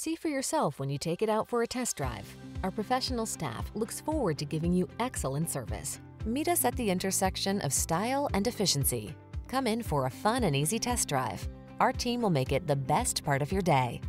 See for yourself when you take it out for a test drive. Our professional staff looks forward to giving you excellent service. Meet us at the intersection of style and efficiency. Come in for a fun and easy test drive. Our team will make it the best part of your day.